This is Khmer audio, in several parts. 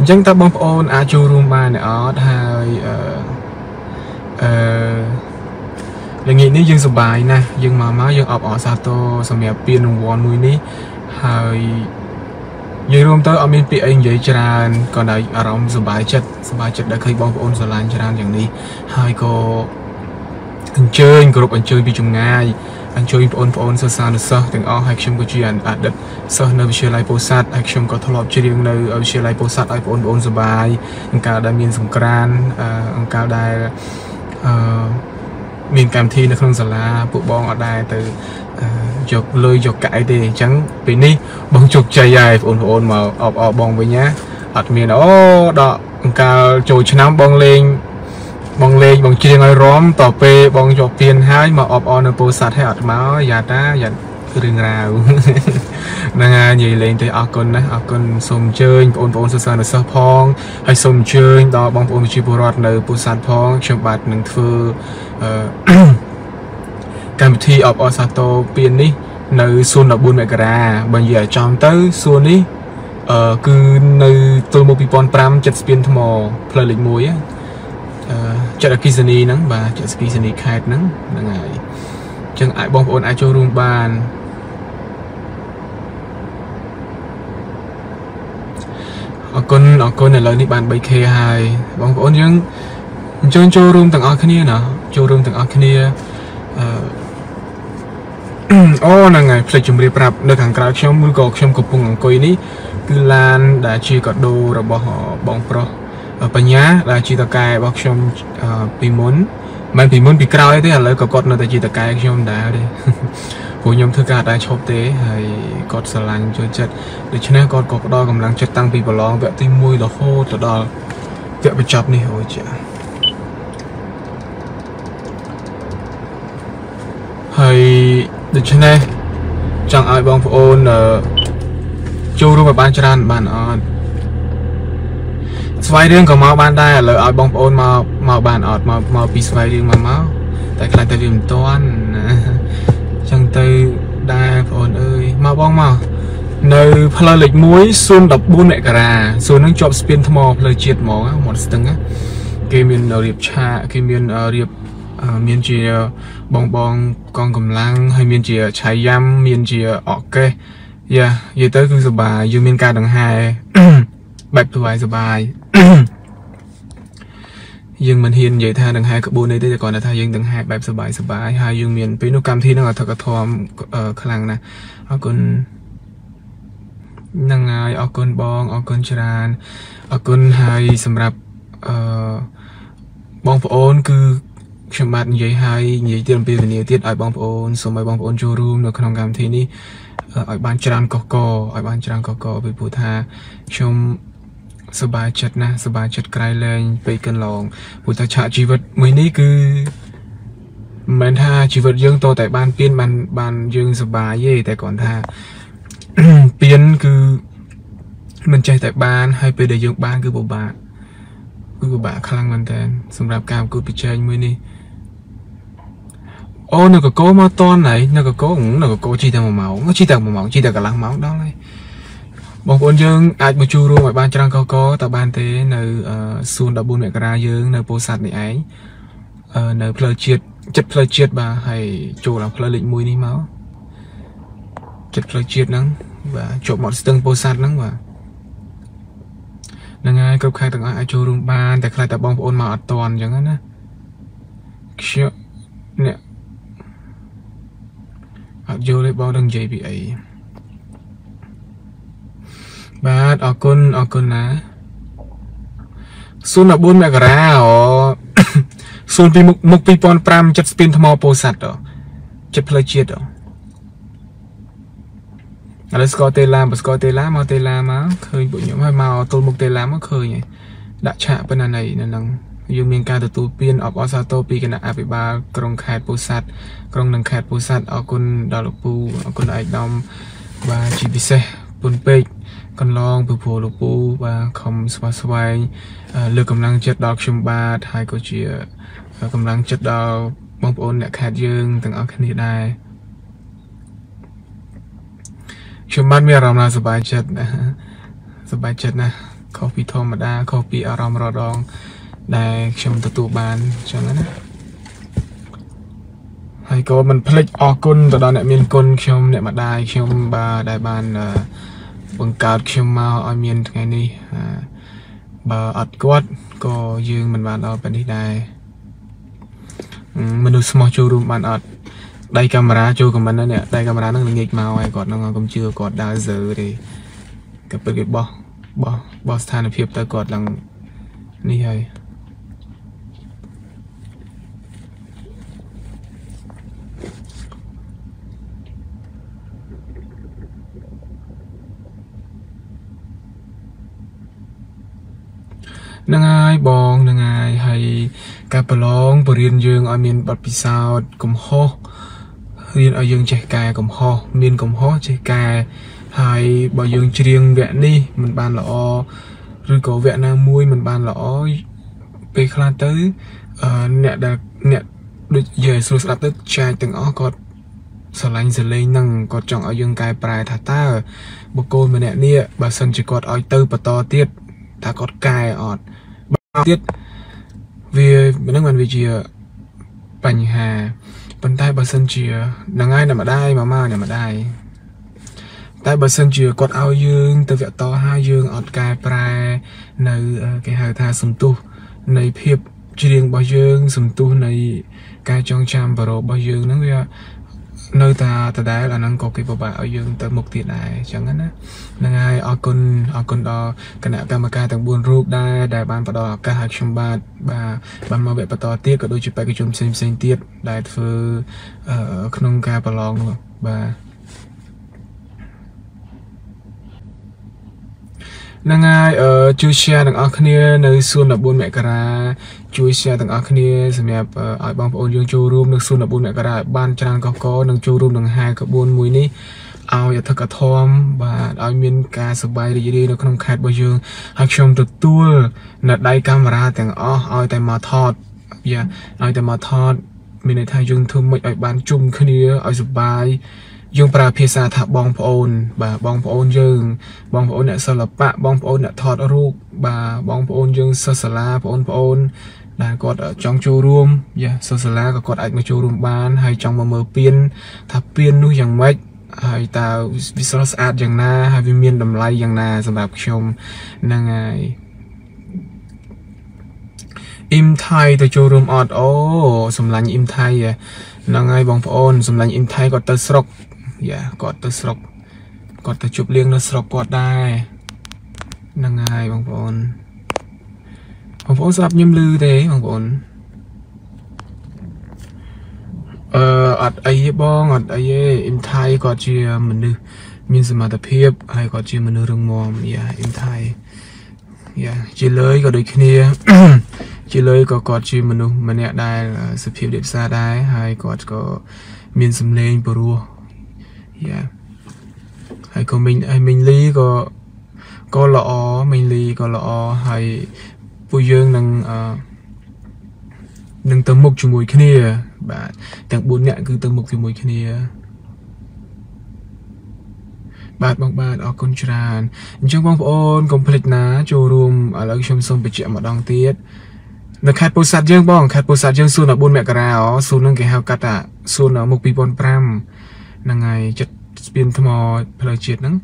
អញ្ចឹងតើបងប្អូនអាចចូលរួមបានទេអត់ហើយអឺអឺល្ងាចនេះយើងសប្បាយណាស់យើងមកមកយើងអបអរសាទរសម្រាប់ពានរង្វាន់មួយនេះហើយនិយាយរួមទៅអត់មានពាក្យអីនិយាយច្រើនក៏ដោយអារម្មណ៍សប្បាយចិត្តសប្បាយចិត្តដែលឃើញបងប្អូនស្រឡាញ់ច្រើនយ៉ាងនេះហើយក៏អញ្ជើញគ្រប់អញ្ជើញពីចម្ងាយ អញ្ជើញបងប្អូនសិស្សានុសិស្សទាំងអស់ហើយខ្ញុំក៏ជាអតីតសិស្សនៅវិទ្យាល័យពោធិ៍សាត់ហើយខ្ញុំក៏ធ្លាប់ច្រៀងនៅវិទ្យាល័យពោធិ៍សាត់ឲ្យបងប្អូនសប្បាយអង្កាលដែលមានសង្ក្រានអង្កាលដែលអឺមានកម្មវិធីនៅក្នុងសាលាពួកបងអត់ដែរទៅយកលុយយកកាយទេអញ្ចឹងពេលនេះបងជោគជ័យហើយបងប្អូនមកអបអរបងវិញណាអត់មានអូដកអង្កាលចូលឆ្នាំបងលេង បងលេងបងច្រៀងឲ្យរំតពេលបងជាប់ពៀនហើយមកអបអរនៅពោធិ៍សាត់ឲ្យអត់មកយ៉ាតាយ៉ារឿងរ៉ាវហ្នឹងហើយនិយាយលេងទេអរគុណណាស់អរគុណសូមអញ្ជើញបងប្អូនសិស្សនិស្សិតផងហើយសូមអញ្ជើញដល់បងប្អូនប្រជាពលរដ្ឋនៅពោធិ៍សាត់ផងខ្ញុំបាទនឹងធ្វើអឺកម្មវិធីអបអរសាទរពៀននេះ នៅសួន14មករាបើនិយាយឲ្យចំទៅសួននេះអឺគឺនៅទល់មុខ2005ចិត្តស្ពានថ្មផ្លូវលេខ1អឺ ចិត្តអគិសនីហ្នឹងបាទចិត្តអគិសនីខេត្តហ្នឹងហ្នឹងហើយអញ្ចឹងអាចបងប្អូនអាចចូលរួមបានអរគុណអរគុណឥឡូវនេះបាន 3k ហើយបងប្អូនយើងអញ្ជើញចូលរួមទាំងអស់គ្នាណាចូលរួមទាំងអស់គ្នាអឺអូហ្នឹងហើយផ្លេចជម្រាបប្រាប់នៅខាងក្រៅខ្ញុំឬក៏ខ្ញុំកំពុងអង្គុយនេះគឺឡានដែលជាកដោរបស់បងប្រុស បញ្ញាដែលជាតកែរបស់ខ្ញុំពីមុនមិនពីមុនពីក្រោយទេឥឡូវក៏គាត់នៅតែជាតកែខ្ញុំដែរទេព្រោះខ្ញុំធ្វើការតែឈប់ទេហើយគាត់ស្រឡាញ់ចូលចិត្តដូច្នេះគាត់ក៏ផ្ដល់កម្លាំងចិត្តតាំងពីប្រឡងវគ្គទី1រហូតទៅដល់វគ្គបញ្ចប់នេះអូចាហើយដូច្នេះចង់ឲ្យបងប្អូនចូលរួមឲ្យបានច្រើនបានអត់ ស្វ័យរឿងក៏មកបានដែរឥឡូវឲ្យបងប្អូនមកមកបានអត់មកមកពីស្វ័យរឿងមកមកតែខ្លាចតែវាមិនតាន់ណាចឹងទៅដែរបងប្អូនអើយមកបងមកនៅផ្លូវលេខ1សួន14មករាសួនហ្នឹងជាប់ស្ពានថ្មផ្លូវជាតិហ្មងមាត់ស្ទឹងគេមានរៀបឆាកគេមានរៀបមានជាបងបងកងកម្លាំងហើយមានជាឆៃយ៉ាំមានជាអកេសយ៉ានិយាយទៅគឺសុបាយយើងមានការដង្ហែ បែបសុបាយសុបាយយើងមិនហ៊ាននិយាយថាដង្ហែក្បួននេះទេគ្រាន់តែថាយើងដង្ហែបែបសុបាយសុបាយហើយយើងមានពេលនោះកម្មវិធីហ្នឹងអធិកធមខ្លាំងណាស់អរគុណហ្នឹងហើយអរគុណបងអរគុណច្រើនអរគុណហើយសម្រាប់អឺបងប្អូនគឺខ្ញុំបាទនិយាយហើយនិយាយទៀតអំពីវិនិយោគទៀតឲ្យបងប្អូនសូមឲ្យបងប្អូនចូលរួមនៅក្នុងកម្មវិធីនេះឲ្យបានច្រើនកកកឲ្យបានច្រើនកកកពីព្រោះថាខ្ញុំ សប្បាយចិត្តណាស់សប្បាយចិត្តក្រៃលែងពេកកន្លងព្រោះថាឆាកជីវិតមួយនេះគឺមិនមែនថាជីវិតយើងតតែបានពៀនបានបានយើងសប្បាយទេតែគ្រាន់ថាពៀនគឺមិនចេះតែបានហើយពេលដែលយើងបានគឺពិបាកគឺពិបាកខ្លាំងមែនតើសម្រាប់ការប្រកួតប្រជែងមួយនេះអូនៅកកោមកតន់ហើយនៅកកោនៅកកោជីតែ1ម៉ោងជីតែ1ម៉ោងជីតែកន្លះម៉ោងដល់ហើយ បងប្អូនយើងអាចមកចូលរួមឲ្យបានច្រើនកកតើបានទេនៅសួន14មករាយើងនៅពោធិ៍សាត់នេះឯងនៅផ្លូវជាតិចិត្តផ្លូវជាតិបាទហើយចូលដល់ផ្លូវលេខ1នេះមកចិត្តផ្លូវជាតិហ្នឹងបាទជាប់មាត់ស្ទឹងពោធិ៍សាត់ហ្នឹងបាទហ្នឹងហើយគ្រប់ខេត្តទាំងអស់អាចចូលរួមបានតែខ្លះតែបងប្អូនមកអត់តាន់អញ្ចឹងណាខ្ញុំអ្នកអត់យល់ទេបងនឹងនិយាយពីអី បាទអរគុណអរគុណណា04មករាអូ0ពីមុខមុខ2005ចិត្តស្ពានថ្មពោធិ៍សាត់ចិត្តផ្លូវជាតិឥឡូវស្គាល់តេឡាបើស្គាល់តេឡាមកតេឡាមកឃើញពួកខ្ញុំហើយមកទល់មុខតេឡាមកឃើញហើយដាក់ឆាកប៉ុណ្ណាណីនៅនឹងយើងមានការទទួលពានអបអរសាទរពីគណៈអភិបាលក្រុងខេត្តពោធិ៍សាត់ក្រុងនឹងខេត្តពោធិ៍សាត់អរគុណដល់លោកពូអរគុណឯកឧត្តមបាទជាពិសេសពុនពេក កន្លងពពោលោកពូបាទខំស្វាស្វែងលើកកម្លាំងចិត្តដល់ខ្ញុំបាទហើយក៏ជាកម្លាំងចិត្តដល់បងប្អូនអ្នកខេត្តយើងទាំងអស់គ្នាដែរខ្ញុំបានមានអារម្មណ៍ថាសប្បាយចិត្តណាសប្បាយចិត្តណាស់ខុសពីធម្មតាខុសពីអារម្មណ៍រដង ដែលខ្ញុំទទួលបានអញ្ចឹងណាហើយក៏មិនភ្លេចអរគុណទៅដល់អ្នកមានគុណខ្ញុំអ្នកម្ដាយខ្ញុំបាទដែលបាន បង្កើតខ្ញុំមកឲ្យមានថ្ងៃនេះបើអត់គាត់ក៏យើងមិនបានដល់ពេលនេះដែរមនុស្សស្មោះចូលរួមបានអត់ដៃកាមេរ៉ាចូលខមមិននេះដៃកាមេរ៉ាហ្នឹងងាកមកហើយគាត់ហ្នឹងកុំជឿគាត់ដើរសើទេក៏ពិតគេបោះបោះបោះស្ថានភាពទៅគាត់ឡើងនេះហើយ នឹងហើយបងនឹងហើយហើយការប្រឡងបរៀនយើងឲ្យមានបទពិសោធន៍កំហុសរៀនឲ្យយើងចេះកែកំហុសមានកំហុសចេះកែហើយបើយើងច្រៀងវគ្គនេះមិនបានល្អឬក៏វគ្គណាមួយមិនបានល្អពេលខ្លះទៅអ្នកដែលអ្នកដូចយេស្រួលស្ដាប់ទៅចាយទាំងអស់គាត់ស្រឡាញ់សលេងហ្នឹងគាត់ចង់ឲ្យយើងកែប្រែថាតើបុគ្គលម្នាក់នេះបើសិនជាគាត់ឲ្យទៅបន្តទៀត តើគាត់កែអត់ទៀតវាមិនហ្នឹងវាជាបញ្ហាប៉ុន្តែបើសិនជាហ្នឹងហើយអ្នកម្ដាយម៉ាម៉ាអ្នកម្ដាយតែបើសិនជាគាត់ឲ្យយើង ទៅវគ្គតហើយយើងអត់កែប្រែ នៅគេហៅថាសន្ទុះនៃភាពច្រៀងរបស់យើងសន្ទុះនៃការចងចាំបរោរបស់យើងហ្នឹងវា នៅតែដដែលអាហ្នឹងក៏គេពិបាកឲ្យយើងទៅមុខទៀតដែរអញ្ចឹងណាហ្នឹងហើយអរគុណអរគុណដល់គណៈកម្មការទាំង4រូបដែរដែលបានផ្ដល់ឱកាសឲ្យខ្ញុំបាទបាទបានមកវគ្គបន្តទៀតក៏ដូចជាបេក្ខជនផ្សេងផ្សេងទៀតដែលធ្វើក្នុងការប្រឡងនោះបាទហ្នឹងហើយជួយ share ទាំងអស់គ្នានៅសួន14មករា ជួយ share ទាំងអស់គ្នាសម្រាប់ឲ្យបងប្អូនយើងចូលរួមនៅសួន14មករាឲ្យបានច្រើនកកកនិងចូលរួមនឹងហាក្បួនមួយនេះឲ្យអធិកធមបាទឲ្យមានការសប្បាយរីករាយនៅក្នុងខេត្តរបស់យើងហើយខ្ញុំទទួលនៅដៃកាមេរ៉ាទាំងអស់ឲ្យតែមកថតយ៉ាឲ្យតែមកថតមានន័យថាយើងធ្វើមិនឲ្យបានជុំគ្នាឲ្យសប្បាយយើងប្រើភាសាថាបងប្អូន បាទបងប្អូនយើង បងប្អូនអ្នកសិល្បៈបងប្អូនអ្នកថតរូបបាទបងប្អូនយើងសិស្សសាលាបងប្អូន ដែលគាត់ចង់ចូលរួមយ៉ាសិស្សសាលាក៏គាត់អាចមកចូលរួមបាន ហើយចង់មកមើលពៀនថាពៀននោះយ៉ាងម៉េចហើយតើវាស្រស់ស្អាតយ៉ាងណាហើយវាមានតម្លៃយ៉ាងណាសម្រាប់ខ្ញុំហ្នឹងហើយអ៊ីមថៃទៅចូលរួមអត់អូសម្លាញ់អ៊ីមថៃហ្នឹងហើយបងប្អូនសម្លាញ់អ៊ីមថៃគាត់ទៅស្រុកយ៉ាគាត់ទៅស្រុកគាត់ទៅជប់លៀងនៅស្រុកគាត់ដែរហ្នឹងហើយបងប្អូន បងប្អូនស្ដាប់ខ្ញុំឮទេបងប្អូនអឺអត់អីទេបងអត់អីទេអ៊ីមថៃគាត់ជាមនុស្សមានសមត្ថភាពហើយគាត់ជាមនុស្សរឹងមាំយ៉ាអ៊ីមថៃយ៉ាជាលើយក៏ដូចគ្នា ជាលើយក៏គាត់ជាមនុស្សម្នាក់ដែលសុភាពរៀបសារដែរហើយគាត់ក៏មានសម្លេងព្រោះយ៉ាហើយក៏មីងហើយមីងលីក៏ក៏ល្អមីងលីក៏ល្អហើយ ពួកយើងនឹងអឺនឹងទៅមុខជាមួយគ្នា បាទទាំង4នាក់គឺទៅមុខជាមួយគ្នា បាទបងបាទអរគុណច្រើនអញ្ចឹងបងប្អូនកុំភ្លេចណាចូលរួមឥឡូវខ្ញុំសូមបញ្ជាក់ម្ដងទៀតនៅខេត្តពោធិ៍សាត់យើងបងខេត្តពោធិ៍សាត់យើងសួន14មករាអូសួននឹងគេហៅកាត់ថាសួនមុខ2005ហ្នឹងហើយចិត្តស្ពានថ្មផ្លូវជាតិហ្នឹង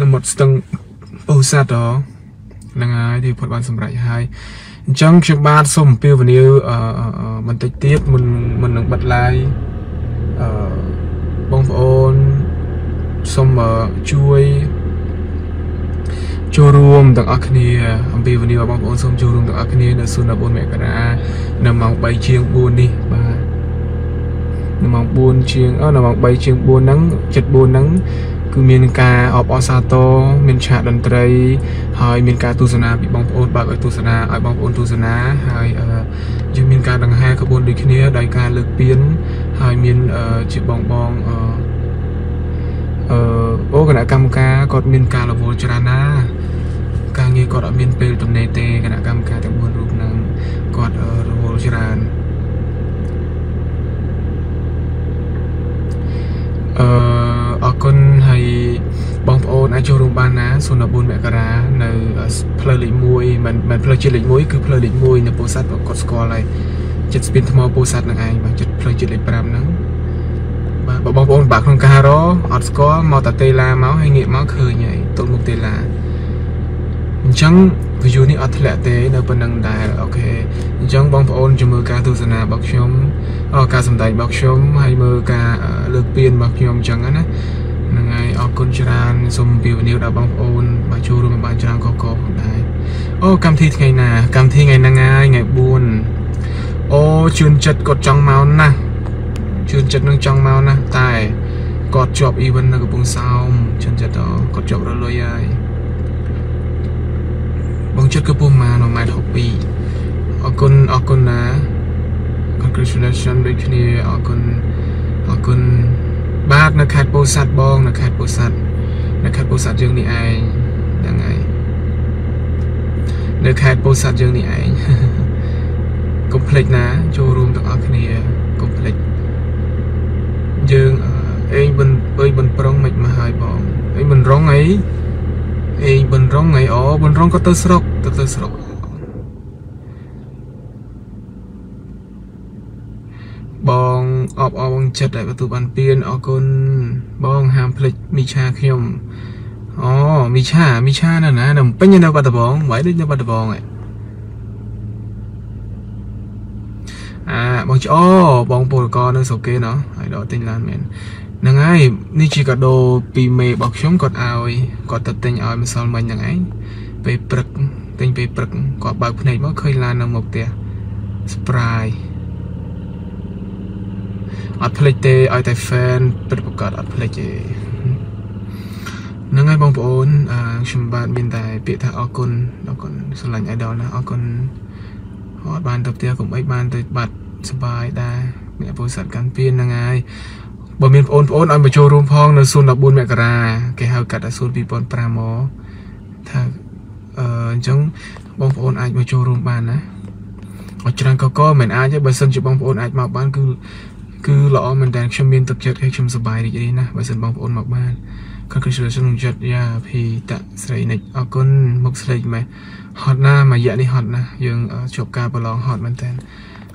នៅមាត់ស្ទឹងពោធិ៍សាត់ ហ្នឹងហើយទីផុតបានសម្រេចហើយអញ្ចឹងខ្ញុំបាទសូមអំពាវនាវអឺបន្តិចទៀតមុនមុននឹងបិទ live អឺបងប្អូនសូមជួយចូលរួមទាំងអស់គ្នាអំពីវនីបងប្អូនសូមចូលរួមទាំងអស់គ្នានៅសួន14មករានៅម៉ោង3ជាង4នេះបាទនៅម៉ោង4ជាងអឺនៅម៉ោង3ជាង4ហ្នឹង74ហ្នឹង គឺមានការអបអរសាទរមានឆាកតន្ត្រី ហើយមានការទស្សនាពីបងប្អូនបើកឲ្យទស្សនាឲ្យបងប្អូនទស្សនាហើយយើងមានការដង្ហែក្បួនដូចគ្នាដោយការលើកពៀនហើយមានជាបងបងអឺអឺអូគណៈកម្មការគាត់មានការរវល់ច្រើនណាស់ការងារគាត់អត់មានពេលទំនេរទេគណៈកម្មការទាំង4រូបហ្នឹងគាត់រវល់ច្រើន ចចូលរួមបានណា04មករានៅផ្លូវលេខ1មិនមិនផ្លូវជាតិលេខ1គឺផ្លូវលេខ1នៅពោធិ៍សាត់គាត់ស្គាល់ហើយចិត្តស្ពានថ្មពោធិ៍សាត់នឹងឯងបាទចិត្តផ្លូវជាតិលេខ5ហ្នឹងបាទបងប្អូនបាក់ក្នុងការរអត់ស្គាល់មកតាតេឡាមកហើយងាកមកឃើញហើយទល់មុខតេឡាអញ្ចឹង view នេះអត់ធ្លាក់ទេនៅប៉ុណ្្នឹងដែរអូខេអញ្ចឹងបងប្អូនជំរឿការទស្សនារបស់ខ្ញុំអការសម្ដែងរបស់ខ្ញុំហើយមើលការលើកពៀនរបស់ខ្ញុំអញ្ចឹងណាហ្នឹងហើយ អរគុណច្រើនសូមពីវនីវដល់បងប្អូនបាទចូលរួមបានច្រើនកកផងដែរអូកម្មវិធីថ្ងៃណាកម្មវិធីថ្ងៃហ្នឹងហើយថ្ងៃ4អូជឿនចិត្តគាត់ចង់មកណាស់ជឿនចិត្តនឹងចង់មកណាស់តែគាត់ជាប់ event នៅកំពង់សោមជឿនចិត្តគាត់ជាប់រលុយហើយបងចិត្តគឺពុះម៉ានម៉ែ62អរគុណអរគុណណា congratulations ដូចគ្នាអរគុណអរគុណ បាទនៅខេត្តពោធិ៍សាត់បងនៅខេត្តពោធិ៍សាត់នៅខេត្តពោធិ៍សាត់យើងនេះឯងហ្នឹងហើយនៅខេត្តពោធិ៍សាត់យើងនេះឯងកុំភ្លេចណា ចូលរួមទាំងអស់គ្នាកុំភ្លេចយើងអេងបិនអើយបិនប្រុងមិនមកហើយបងអេងបិនរងអីអេងបិនរងអីអូបិនរងក៏ទៅស្រុកទៅទៅស្រុក បងអបអរបងចិត្តដែលទទួលបានពៀនអរគុណបងហាមភ្លេចមីឆាខ្ញុំអូមីឆាមីឆានៅណានៅពេញនៅបាត់ដំបងໄວដូចនៅបាត់ដំបងឯងអាបងច្អូបងពលកនៅស្រុកគេណោះហើយដល់ទិញឡានមែនហ្នឹងហើយនេះជាកាដូពីមេរបស់ខ្ញុំគាត់ឲ្យគាត់ទៅទិញឲ្យម្សិលមិញហ្នឹងឯងពេលព្រឹកទិញពេលព្រឹកគាត់បើកភ្នែកមកឃើញឡាននៅមុខផ្ទះ surprise អត់ភ្លេចទេឲ្យតែ fan ពិតប្រកបអត់ភ្លេចទេហ្នឹងហើយបងប្អូនខ្ញុំបាទមានតែពាក្យថាអរគុណអរគុណស្រឡាញ់ idol ណាអរគុណអត់បានទៅផ្ទះកុំអីបានទៅបាត់សបាយដែរអ្នកពោធិ៍សាត់កាន់ពៀនហ្នឹងហើយបើមានបងប្អូនឲ្យមកចូលរួមផងនៅ014មករាគេហៅកាត់ថា0 2005មកថាអឺអញ្ចឹងបងប្អូនអាចមកចូលរួមបានណាអត់ច្រើនកកមិនអាចទេបើសិនជាបងប្អូនអាចមកបានគឺ គឺល្អមែនតើខ្ញុំមានទឹកចិត្តឲ្យខ្ញុំសប្បាយរីករាយណាស់បើសិនបងប្អូនមកបាន congratulations នឹងចិត្តយ៉ាភីតស្រីនិចអរគុណមុខស្លេកម៉េះហត់ណាមួយរយៈនេះហត់ណាយើងជួបការប្រឡងហត់មែនតើ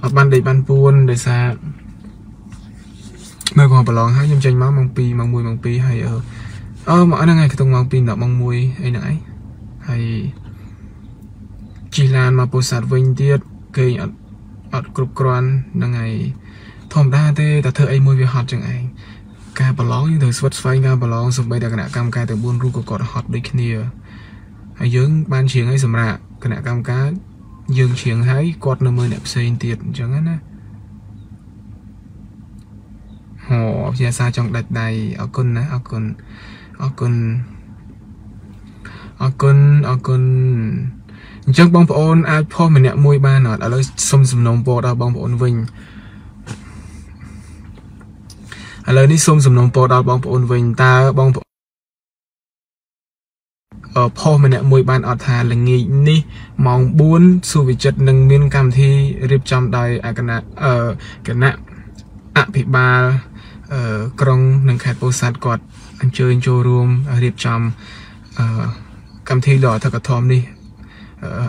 អត់បានដេកបានពួនដោយសារមើលគាត់ប្រឡងហើយខ្ញុំចេញមកម៉ោង2ម៉ោង1ម៉ោង2ហើយអឺអឺមកហ្នឹងហើយខ្ទង់ម៉ោង2ដល់ម៉ោង1អីហ្នឹងឯងហើយជិះឡានមកពោធិ៍សាត់វិញទៀតគេអត់អត់គ្រប់គ្រាន់ហ្នឹងហើយ ធម្មតាទេតែធ្វើអីមួយវាហត់ចឹងឯងការប្រឡងយើងត្រូវស្វិតស្វែងការប្រឡងសំបីតែគណៈកម្មការទាំង4រូបក៏គាត់ហត់ដូចគ្នាហើយយើងបានជ្រៀងឲ្យសម្រាប់គណៈកម្មការយើងជ្រៀងហើយគាត់នៅមើលអ្នកផ្សេងទៀតអញ្ចឹងណាហូអភិសាចង់ដាច់ដៃអរគុណណាអរគុណអរគុណអរគុណអរគុណអញ្ចឹងបងប្អូនអាចផុសម្នាក់មួយបានអត់ឥឡូវសុំសំណូមពរដល់បងប្អូនវិញ ឥឡូវនេះសូមសំណូមពរដល់បងប្អូនវិញតើបងប្អូនអឺផុសម្នាក់មួយបានអត់ថាល្ងាចនេះម៉ោង4សុវិចិត្រនឹងមានកម្មវិធីរៀបចំដោយអគណៈអឺគណៈអភិបាលអឺក្រុងនិងខេត្តពោធិ៍សាត់គាត់អញ្ជើញចូលរួមរៀបចំអឺកម្មវិធីដ៏អធិកធមនេះ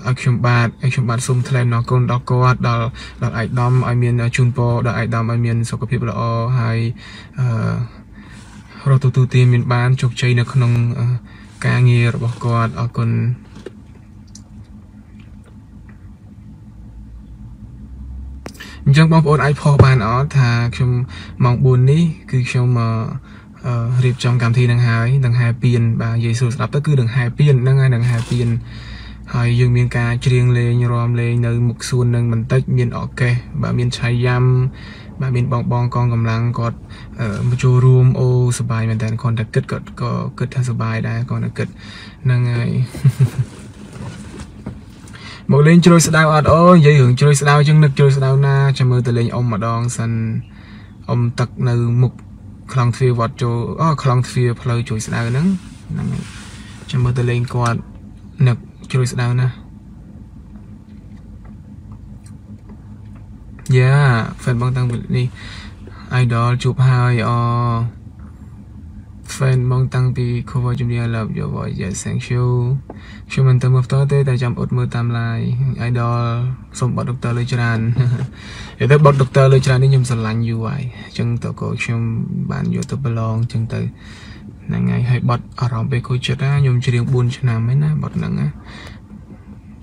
ឲ្យខ្ញុំបាទឲ្យខ្ញុំបាទសូមថ្លែងអរគុណដល់គាត់ដល់ដល់អាយដាមឲ្យមានជូនពរដល់អាយដាមឲ្យមានសុខភាពល្អហើយអឺរកទទួលទានមានបានជោគជ័យនៅក្នុងការងាររបស់គាត់អរគុណអញ្ចឹងបងប្អូនអាចផុសបានអត់ថាខ្ញុំម៉ោង4នេះគឺខ្ញុំរៀបចំកម្មវិធីនឹងហើយនឹងហែពៀនបាទនិយាយសួរស្ដាប់ទៅគឺនឹងហែពៀនហ្នឹងហើយនឹងហែពៀន ហើយយើងមានការច្រៀងលេងរាំលេងនៅមុខសួននឹងបន្តិចមានអកេសបាទមានឆៃយ៉ាំបាទមានបងបងកងកម្លាំងគាត់មកចូលរួមអូសប្បាយមែនតើគាត់តែគិតគាត់ក៏គិតថាសប្បាយដែរគាត់តែគិតហ្នឹងហើយមកលេងជ្រោយស្ដៅអត់អូនិយាយរឿងជ្រោយស្ដៅចឹងនឹកជ្រោយស្ដៅណាចាំមើលទៅលេងអ៊ំម្ដងសិនអ៊ំទឹកនៅមុខខ្លងទ្វារវត្តចូលអូខ្លងទ្វារផ្លូវជួយស្ដៅហ្នឹងហ្នឹងចាំមើលទៅលេងគាត់នឹក ជ្រួយស្ដៅណាស់យ៉ា fan បងតាំងពីនេះ idol ជួបហើយអ fan មកតាំងពី cover ជំនាញ love your voice yes thank you ខ្ញុំមិនទៅមើលផ្ទាល់ទេតែចាំអត់មើលតាម live idol សូមបတ် doctor លើច្រើននិយាយទៅបတ် doctor លើច្រើននេះខ្ញុំស្រឡាញ់យូរហើយអញ្ចឹងតើក៏ខ្ញុំបានយកទៅប្រឡងអញ្ចឹងទៅ ហ្នឹងហើយហើយបတ်អារម្មណ៍ពេលគូចិត្តណាខ្ញុំច្រៀង4ឆ្នាំហើយណាបတ်ហ្នឹងណា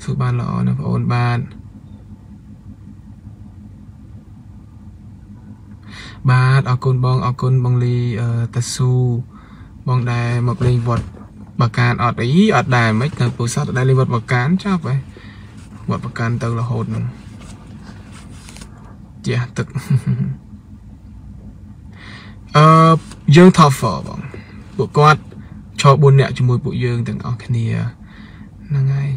សួរបានល្អណាបងអូនបាទបាទអរគុណបងអរគុណបងលីតាស៊ូបងដែលមកលេងវត្តបកានអត់អីអត់ដែរមិននៅពោធិ៍សាត់អត់ដែរលេងវត្តបកានចប់ហើយវត្តបកានទៅរហូតហ្នឹងជាទឹកអឺយើង top 4បង ពួកគាត់ឈរ4នាក់ជាមួយពួកយើងទាំងអស់គ្នាហ្នឹងហើយ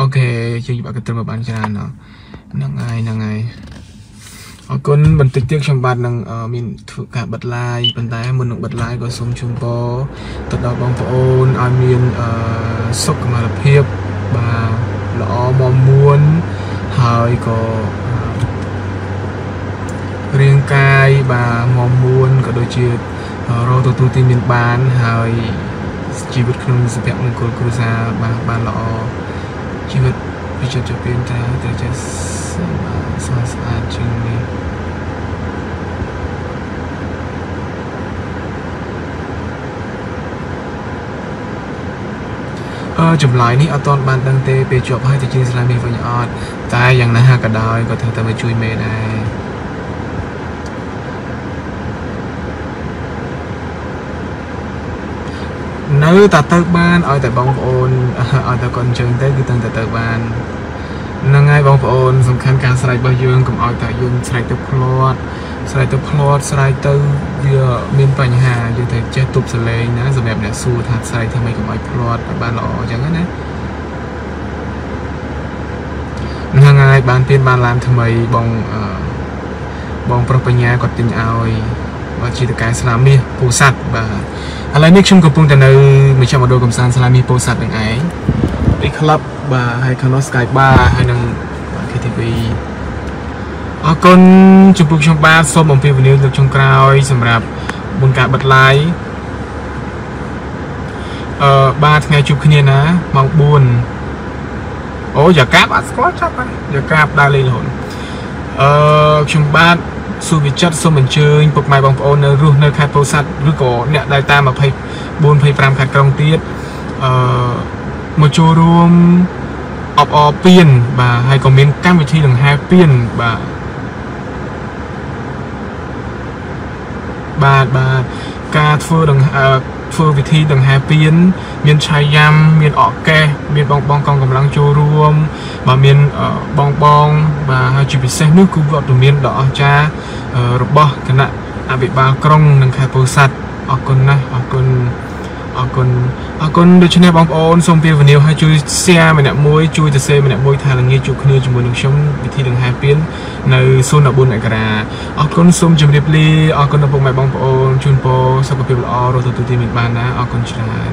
អូខេយើងបាក់ក៏ត្រឹមបានច្រើនហ្នឹងហើយហ្នឹងហើយអរគុណបន្តិចទៀតខ្ញុំបាទនឹងមានធ្វើការបិទ live ប៉ុន្តែមុននឹងបិទ live ក៏សូមជូនពរទៅដល់បងប្អូនឲ្យមានសុខភាពបាទល្អមមួនហើយក៏ រាងកាយបាទមមួនក៏ដូចជារកទទួលទីមានបានហើយជីវិតក្នុងសុភមង្គលគ្រួសារបានបានល្អជីវិតពីចិត្តទៅពេលតែតែចេះស្អាតស្អាតជាងនេះអឺចម្លើយនេះអត់ទាន់បានដឹងទេពេលជាប់ហើយទៅជាស្លាមីវិញអត់តែយ៉ាងណាក៏ដោយក៏ត្រូវតែមកជួយមេដែរ នៅតែទៅបានឲ្យតែបងប្អូនឲ្យតែគាត់អញ្ចឹងទៅគឺតែទៅបានហ្នឹងហើយបងប្អូនសំខាន់ការស្រែករបស់យើងកុំឲ្យតែយើងស្រែកទៅផ្លាត់ស្រែកទៅផ្លាត់ស្រែកទៅវាមានបញ្ហាយើងត្រូវចេះទប់សលេងណាសម្រាប់អ្នកសួរថាស្រែកធ្វើម៉េចកុំឲ្យផ្លាត់ឲ្យបានល្អអញ្ចឹងណាហ្នឹងហើយបានពៀនបានឡានថ្មីបងបងប្រុសបញ្ញាគាត់ទិញឲ្យបើជាតកែស្លាមាសពូសាត់បាទ ឥឡូវនេះខ្ញុំកំពុងតែនៅមជ្ឈមណ្ឌលកំសាន្តស្លាមាសពូសាត់នឹងឯងពីក្លឹបបាទហើយខាងនោះ Sky Bar ហើយនឹង KTV អរគុណចំពោះខ្ញុំបាទសូមអំពាវនាវលើកចុងក្រោយ សម្រាប់មុនការបិទ live អឺបាទថ្ងៃជួបគ្នាណាម៉ោង4អូយ៉ាកាបអត់ស្គាល់ចាប់ហើយយ៉ាកាបដើរលេងរហូតអឺខ្ញុំបាទ សុវិចិត្រសូមអញ្ជើញពុកម៉ែបងប្អូននៅរស់នៅខេត្តពោធិ៍សាត់ឬក៏អ្នកដែលតាម24 25ខេត្តក្រុងទៀតអឺមកចូលរួមអបអរពៀនបាទហើយក៏មានកម្មវិធីដង្ហែពៀនបាទបាទបាទ ការធ្វើដង្ហែធ្វើវិធីដង្ហែពៀនមានឆាយ៉ាំមានអកកេះមានបងបងកងកម្លាំងចូលរួមបាទមានបងបងបាទហើយជាពិសេសនោះគឺវត្តមានដ៏អស្ចារ្យរបស់គណៈអភិបាលក្រុងនិងខេត្តពោធិ៍សាត់អរគុណណាស់អរគុណ អរគុណអរគុណដូច្នេះបងប្អូនសូមពីវនាវឲ្យជួយ share ម្នាក់មួយជួយទៅ share ម្នាក់មួយថាល្ងាចជួបគ្នាជាមួយនឹងខ្ញុំវិធីដង្ហែពៀននៅ014អក្រាអរគុណសូមជម្រាបលាអរគុណដល់ពុកម៉ែបងប្អូនជូនពរសុខភាពល្អរស់ទទួលទីមានបានណាអរគុណច្រើន